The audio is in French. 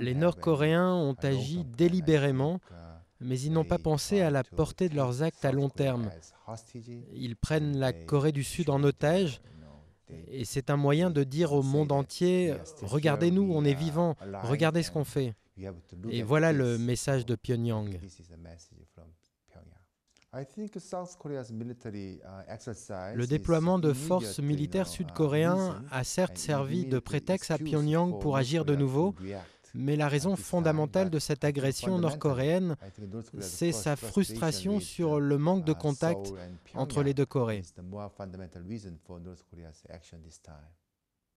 Les Nord-Coréens ont agi délibérément, mais ils n'ont pas pensé à la portée de leurs actes à long terme. Ils prennent la Corée du Sud en otage et c'est un moyen de dire au monde entier, regardez-nous, on est vivants, regardez ce qu'on fait. Et voilà le message de Pyongyang. Le déploiement de forces militaires sud-coréens a certes servi de prétexte à Pyongyang pour agir de nouveau, mais la raison fondamentale de cette agression nord-coréenne, c'est sa frustration sur le manque de contact entre les deux Corées.